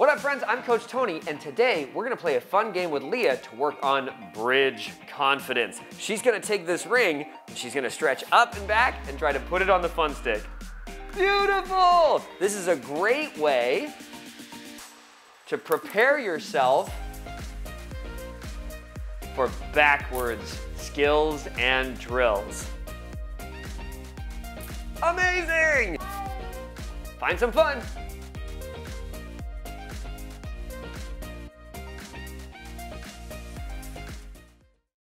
What up friends, I'm Coach Tony, and today we're gonna play a fun game with Leah to work on bridge confidence. She's gonna take this ring, and she's gonna stretch up and back and try to put it on the fun stick. Beautiful! This is a great way to prepare yourself for backwards skills and drills. Amazing! Find some fun.